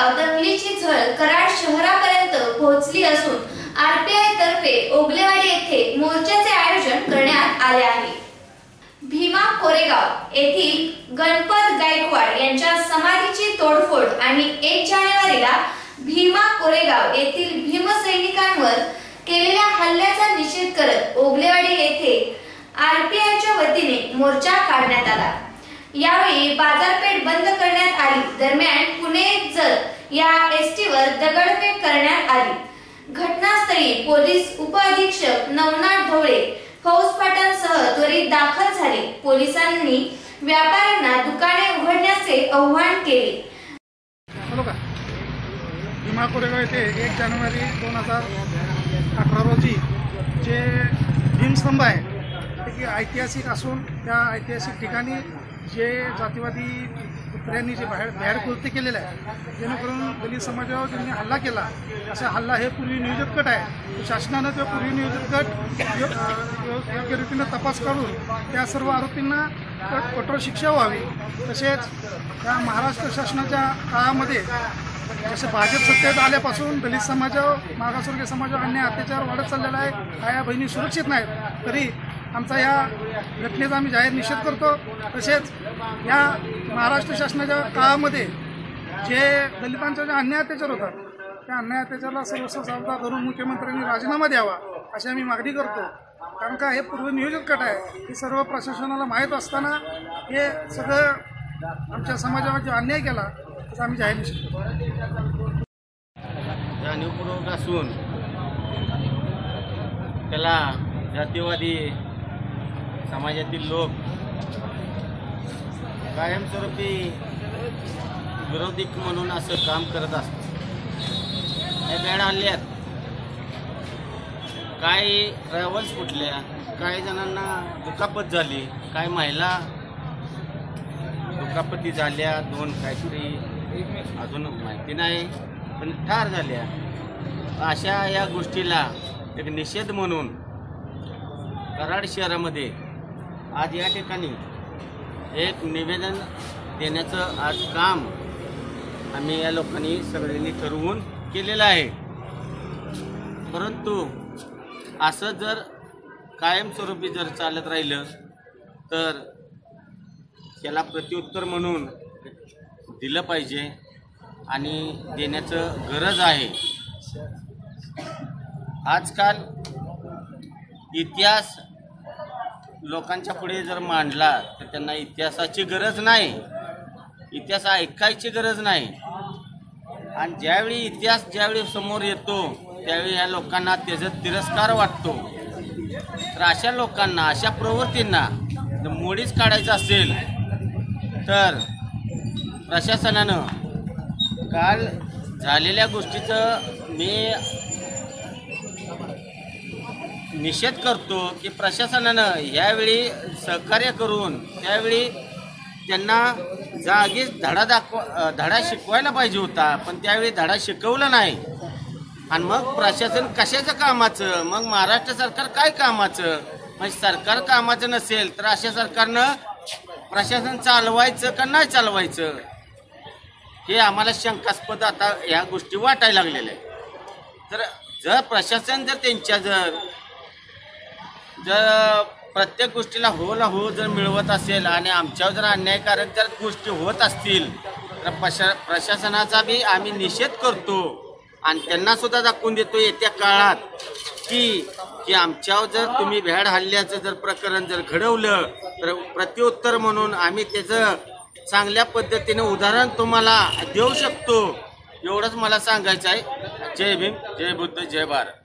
गाव दंगलीची झळ कराड शहरापर्यंत पोहोचली असून आरपीआय तर्फे ओगलेवाडी येथे मोर्चाचे आयोजन करण्यात आले आहे. भीमा कोरेगाव येथील गणपत गायकवाड यांच्या समाधीची तोडफोड आणि एक जानेवारीला भीमा कोरेगाव येथील भीमसैनिकांवर केलेल्या हल्ल्याचा निषेध करत ओगलेवाडी येथे आरपीआयच्या वतीने मोर्चा काढण्यात आला. यावेळी बाजारपेठ बंद करण्यात आली. दरम्यान पुणे जत या एसटीवर दगडफेक करण्यात आली. घटनास्थळी पोलीस उपअधीक्षक नवनाथ ढवळे फौजपाटांसह त्वरित दाखल झाले. पोलिसांनी व्यापाऱ्यांना दुकाने उघडण्याचे आव्हान केले. भीमा कोरेगाव येथे एक जानेवारी दोन हजार अठरा रोजी जे भीमस्तंभ आहे ते ऐतिहासिक असून त्या ऐतिहासिक ठिकाणी जे जातीवादी कुत्र्यांनी जे बाहेर बाहेर कृत्य केलेलं आहे जेणेकरून दलित समाजावर त्यांनी हल्ला केला असा हल्ला हे पूर्वी नियोजित गट आहे. शासनानं तो पूर्वी नियोजित गट योग्य रीतीनं तपास करून त्या सर्व आरोपींना कठोर शिक्षा व्हावी. तसेच या महाराष्ट्र शासनाच्या काळामध्ये जसे भाजप सत्तेत आल्यापासून दलित समाजावर मागासवर्गीय समाजावर अन्याय अत्याचार वाढत चाललेला आहे आया बहिणी सुरक्षित नाहीत तरी आमचा या घटनेचा आम्ही जाहीर निषेध करतो. तसेच या महाराष्ट्र शासनाच्या काळामध्ये जे दलितांचा जे अन्याय अत्याचार होतात त्या अन्याय अत्याचाराला सर्वस्व जबाबदार धरून मुख्यमंत्र्यांनी राजीनामा द्यावा अशी आम्ही मागणी करतो. कारण का हे पूर्वनियोजित गट आहे. हे सर्व प्रशासनाला माहीत असताना हे सगळं आमच्या समाजावर जो अन्याय केला त्याचा आम्ही जाहीर निषेध करतो. जाणीवपूर्वक असून त्याला जातीवादी समाजातील लोक कायमस्वरूपी विरोधी म्हणून असं काम करत असतात. या बॅड हल्ल्यात काही ट्रॅव्हल्स फुटल्या काही जणांना दुखापत झाली काही महिला दुखापती झाल्या दोन काहीतरी अजून माहिती नाही पण ठार झाल्या. अशा या गोष्टीला एक निषेध म्हणून कराड शहरामध्ये आज या ठिकाणी एक निवेदन देण्याचं आज काम आम्ही या लोकांनी सगळ्यांनी ठरवून केलेलं आहे. परंतु असं जर कायमस्वरूपी जर चालत राहिलं तर त्याला प्रत्युत्तर म्हणून दिलं पाहिजे आणि देण्याचं गरज आहे. आजकाल इतिहास लोकांच्या पुढे जर मांडला तर त्यांना इतिहासाची गरज नाही. इतिहास ऐकायची गरज नाही. आणि ज्यावेळी इतिहास ज्यावेळी समोर येतो त्यावेळी ह्या लोकांना त्याचा तिरस्कार वाटतो. तर अशा लोकांना अशा प्रवृत्तींना जर मोडीच काढायचं असेल तर प्रशासनानं काल झालेल्या गोष्टीचं मी निषेध करतो की प्रशासनानं यावेळी सहकार्य करून त्यावेळी त्यांना जागीच धडा दाखव धडा शिकवायला पाहिजे होता पण त्यावेळी धडा शिकवला नाही. आणि मग प्रशासन कशाचं कामाचं? मग महाराष्ट्र सरकार काय कामाचं? म्हणजे सरकार कामाचं नसेल तर अशा सरकारनं प्रशासन चालवायचं का नाही चालवायचं? हे आम्हाला शंकास्पद आता ह्या गोष्टी वाटायला लागलेल्या आहेत. तर जर प्रशासन जर त्यांच्या जर जर प्रत्येक गोष्टीला हो ला हो जर मिळवत असेल आणि आमच्यावर जर अन्यायकारक जर गोष्टी होत असतील तर प्रशा प्रशासनाचा बी आम्ही निषेध करतो. आणि त्यांना सुद्धा दाखवून देतो येत्या काळात की की आमच्यावर जर तुम्ही भ्याड हल्ल्याचं जर प्रकरण जर घडवलं तर प्रत्युत्तर म्हणून आम्ही त्याचं चांगल्या पद्धतीने उदाहरण तुम्हाला देऊ शकतो. एवढंच मला सांगायचं आहे. जय भीम जय बुद्ध जय भारत.